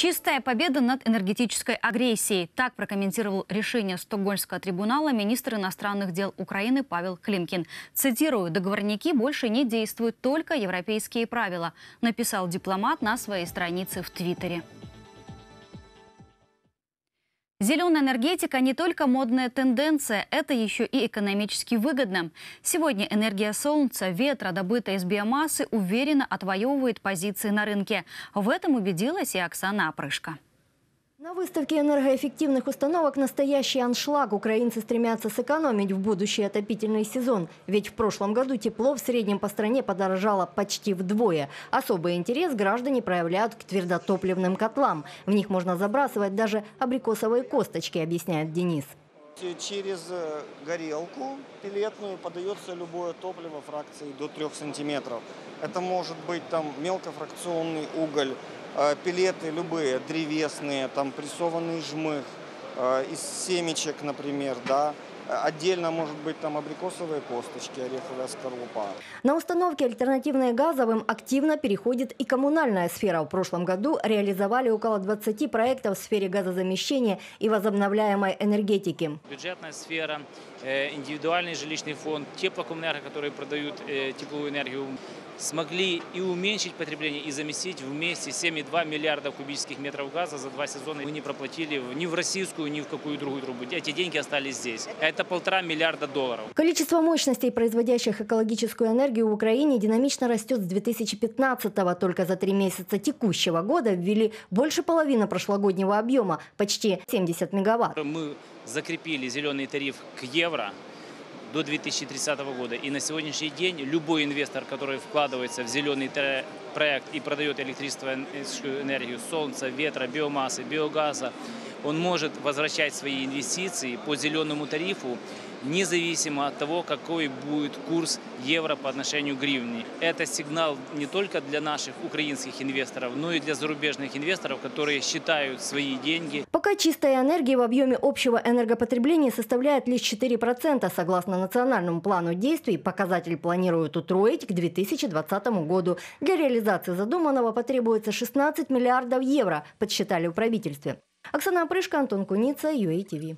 Чистая победа над энергетической агрессией. Так прокомментировал решение Стокгольмского трибунала министр иностранных дел Украины Павел Климкин. Цитирую, договорники больше не действуют, только европейские правила, написал дипломат на своей странице в Твиттере. Зеленая энергетика не только модная тенденция, это еще и экономически выгодно. Сегодня энергия солнца, ветра, добытая из биомассы, уверенно отвоевывает позиции на рынке. В этом убедилась и Оксана Опрышко. На выставке энергоэффективных установок настоящий аншлаг. Украинцы стремятся сэкономить в будущий отопительный сезон. Ведь в прошлом году тепло в среднем по стране подорожало почти вдвое. Особый интерес граждане проявляют к твердотопливным котлам. В них можно забрасывать даже абрикосовые косточки, объясняет Денис. Через э, горелку пилетную подается любое топливо фракции до 3 сантиметров. Это может быть там мелкофракционный уголь, Э, пилеты любые, древесные, там прессованный жмых, э, из семечек, например, да, Отдельно может быть там абрикосовые косточки, ореховая скорлупа. На установке альтернативные газовым активно переходит и коммунальная сфера. В прошлом году реализовали около 20 проектов в сфере газозамещения и возобновляемой энергетики. Бюджетная сфера, э, индивидуальный жилищный фонд, теплокоммунерго, которые продают тепловую энергию, смогли и уменьшить потребление, и заместить вместе 7,2 миллиарда кубических метров газа за два сезона. Мы не проплатили ни в российскую, ни в какую другую трубу. Эти деньги остались здесь. Это полтора миллиарда долларов. Количество мощностей, производящих экологическую энергию в Украине, динамично растет с 2015-го. Только за три месяца текущего года ввели больше половины прошлогоднего объема, почти 70 мегаватт. Мы закрепили зеленый тариф к евро до 2030 года. И на сегодняшний день любой инвестор, который вкладывается в зеленый проект и продает электрическую энергию солнца, ветра, биомассы, биогаза, он может возвращать свои инвестиции по зеленому тарифу независимо от того, какой будет курс евро по отношению к гривне. Это сигнал не только для наших украинских инвесторов, но и для зарубежных инвесторов, которые считают свои деньги. Пока чистая энергия в объеме общего энергопотребления составляет лишь 4%. Согласно национальному плану действий, показатель планируют утроить к 2020 году. Для реализации задуманного потребуется 16 миллиардов евро, подсчитали в правительстве. Оксана Пришка, Антон Куница, UATV.